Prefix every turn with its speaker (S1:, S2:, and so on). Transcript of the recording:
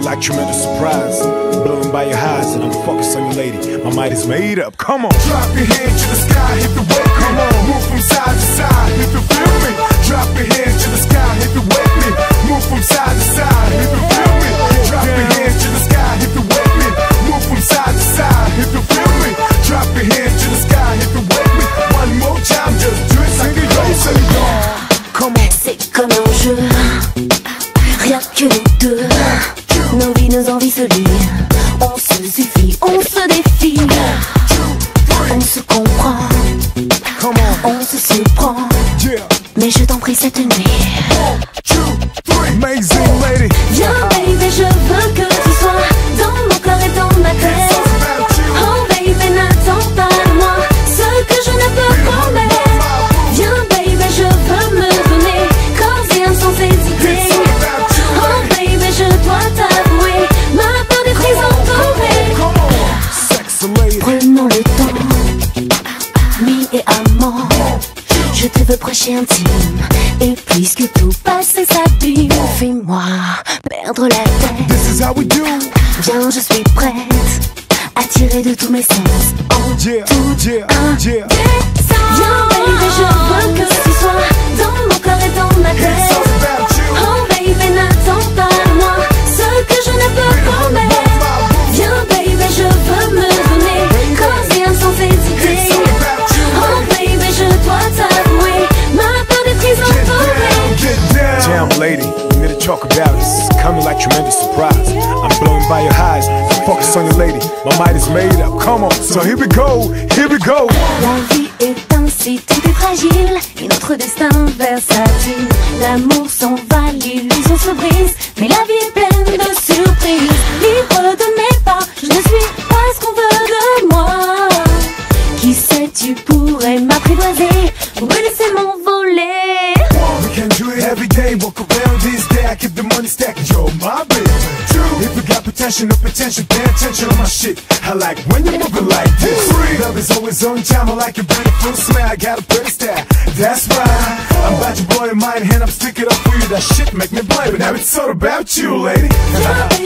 S1: coming like tremendous surprise. Blown by your highs, and I'm focused on you, lady. My mind is made up. Come on.
S2: Drop your hands to the sky, hit the way. Come on. Move from side to side, if you feel me. Drop your hands to the sky, if you wet me. Move from side to side, if you feel me. Drop your hands to the sky, if you wet me. Move from side to side, if you feel me. Drop your hands to the sky, if you wet me. One more time, just do it like a yo, say yo. Come on.
S3: C'est comme un jeu, rien que nous deux. Nos vies, nos envies se lient. On se suffit, on se défie. On se comprend,
S1: on.
S3: se surprend. Mais je t'en prie cette nuit. Veux proche et intime. Et puisque tout passe et s'abîme, fais-moi perdre la tête.
S1: This is how we do.
S3: Viens, je suis prête, attirée de tous mes sens. En
S1: Yeah,
S3: tout
S1: yeah,
S3: un
S1: yeah. Talk about it. It's coming like tremendous surprise. I'm blown by your highs. Focus on you, lady. My mind is made up. Come on. So here we go. Here we go.
S3: La vie est ainsi, tout est fragile Et notre destin versatile L'amour s'en va, l'illusion se brise Mais la vie est pleine de surprises Libre de mes pas, je ne suis pas ce qu'on veut de moi Qui sait, tu pourrais m'apprivoiser Ou me laisser m'envoler
S2: We can do it every day. Walk around this day. I keep the money stacking. Yo, my baby. True. If you got potential, no potential, pay attention on my shit. I like when you moving like this. Free. Love is always on time. I like your beautiful smile. I got a pretty style. That's right. I'm about to blow your mind, and I'm sticking up for you. That shit make me blind, but now it's all about you, lady.